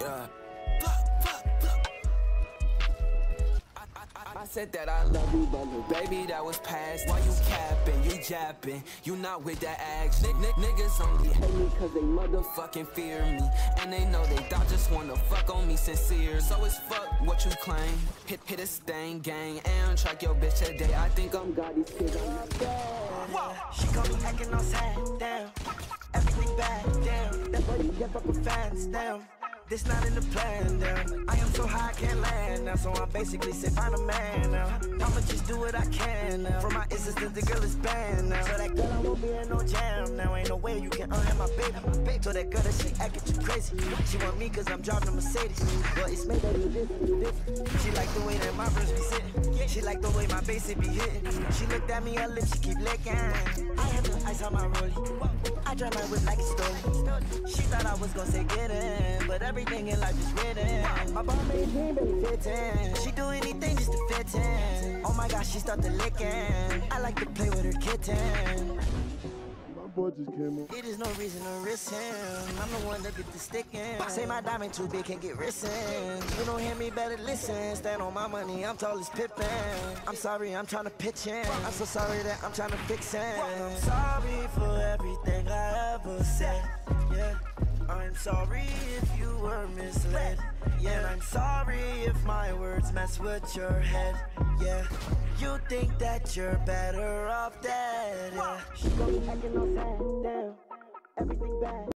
Yeah. I, said that I love you, baby, that was past. Why you capping? You japping? You not with that action? N niggas only hate me cause they motherfucking fear me. And they know they thought just wanna fuck on me sincere. So it's fuck what you claim. Hit hit a stain gang and track your bitch today. I think I'm God, these kids on my Whoa. She got me acting all sad. Everything bad, damn. That body get up fans, damn. This not in the plan, damn. I am so high, I can't land now. So I'm basically say, find a man now. I'ma just do what I can now. From my insistence, the girl is banned now. So that girl, I won't be in no jam now. Ain't no way you can earn my baby. So that girl, that she acting too crazy. She want me cause I'm driving a Mercedes. But it's made this, this. She like the way that my verse be sitting. She like the way my bass it be hitting. She looked at me, her lips, she keep licking. I have the ice on my rollie. I drive my whip like it's stolen. She thought I was gonna say get but everything in life is written. My ball made dream, baby, fit in. She do anything just to fit in. Oh my gosh, she start to licking. I like to play with her kitten. My boy just came up. It is no reason to risk him. I'm the one that get the sticking. Say my diamond too big, can't get risen. You don't hear me, better listen. Stand on my money, I'm tall as Pippen. I'm sorry, I'm trying to pitch in. I'm so sorry that I'm trying to fix it. I'm sorry for everything I ever said. Yeah. I'm sorry if you were misled. Yeah, I'm sorry if my words mess with your head. Yeah, you think that you're better off dead. Yeah, she acting all sad, damn. Everything bad.